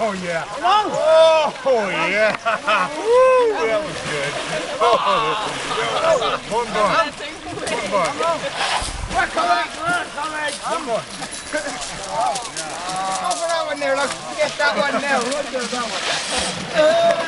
Oh yeah. Oh yeah. Woo, that was good. Oh, one more. One more. We're coming. We're coming. One more. Go for that one there. Let's get that one now. Let's that one.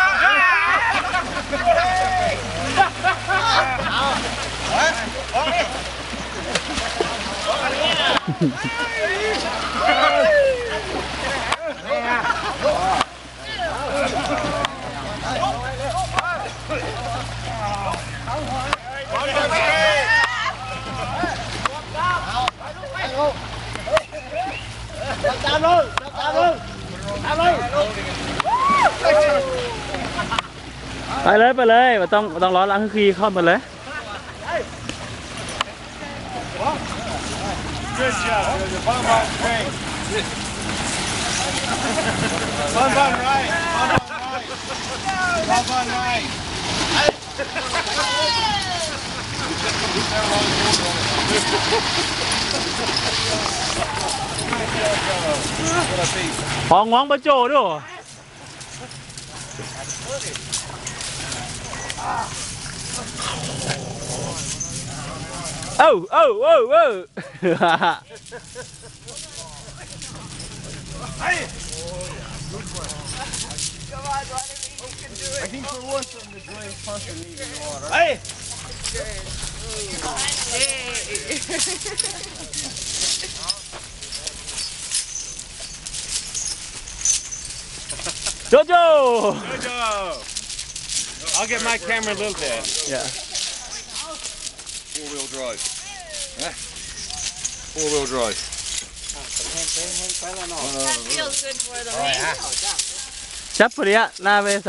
ไปเลยไปเลยม่ต้องมาต้องร้อนล้างคือเข้ามนเลย Good job. Bum on straight. Bum on right. Bum on right. Bum on right. Họ ngoan bà chỗ đó Ah. Oh, oh, oh, oh! hey! Come on, whatever you do it. I think for once I'm the greatest puncher leaving the water. Hey! Jojo! Jojo! I'll get my camera a little bit. Yeah. Four-wheel drive. Yeah. Four-wheel drive. That feels good for the rain. Chấp vào đi na về